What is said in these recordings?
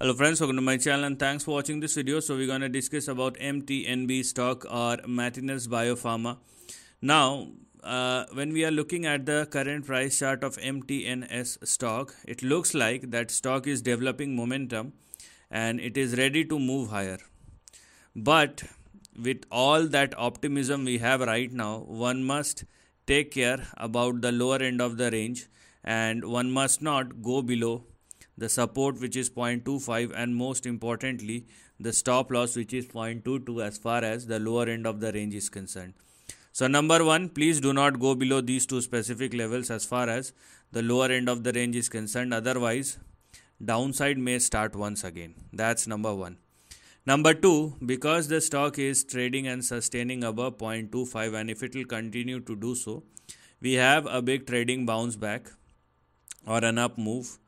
hello friends welcome to my channel and thanks for watching this video. So we're going to discuss about mtnb stock or Matinas biopharma. Now uh, when we are looking at the current price chart of mtns stock it looks like that stock is developing momentum and it is ready to move higher. But with all that optimism we have right now one must take care about the lower end of the range and one must not go below the support which is 0.25 and most importantly the stop loss which is 0.22 as far as the lower end of the range is concerned. So number 1 please do not go below these two specific levels as far as the lower end of the range is concerned. Otherwise downside may start once again. That's number 1 number 2 because the stock is trading and sustaining above 0.25 and if it will continue to do so we have a big trading bounce back or an up move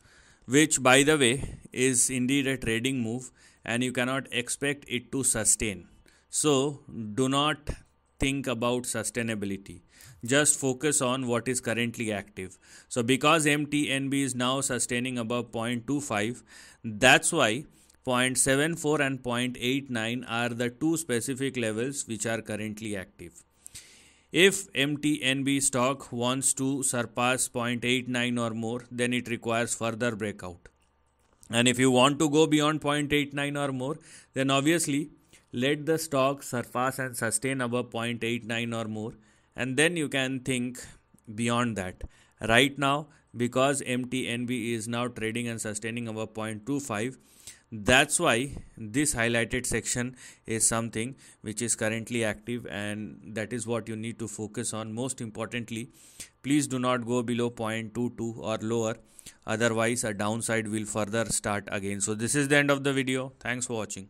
which by the way is indeed a trading move and you cannot expect it to sustain. So do not think about sustainability. Just focus on what is currently active. So because MTNB is now sustaining above 0.25, that's why 0.74 and 0.89 are the two specific levels which are currently active. If MTNB stock wants to surpass 0.89 or more, then it requires further breakout. And if you want to go beyond 0.89 or more, then obviously let the stock surpass and sustain above 0.89 or more, and then you can think beyond that. Right now, because MTNB is now trading and sustaining above 0.25, that's why this highlighted section is something which is currently active and that is what you need to focus on. Most importantly please do not go below 0.22 or lower. Otherwise a downside will further start again. So this is the end of the video. Thanks for watching